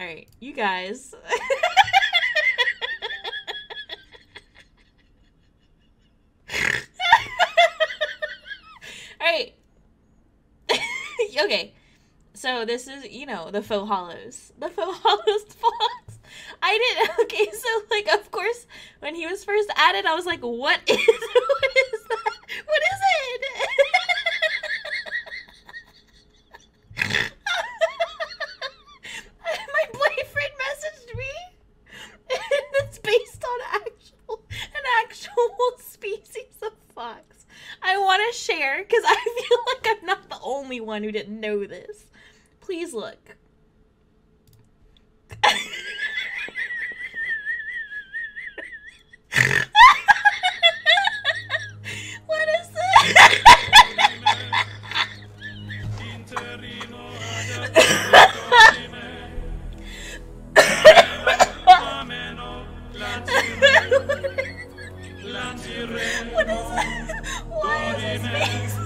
Alright, you guys. Alright. okay. So this is, you know, the faux hollows. The faux hollows fox. I didn't okay, so like of course when he was first added, I was like, what is species of fox. I want to share because I feel like I'm not the only one who didn't know this. Please look. What is that? Why is his face?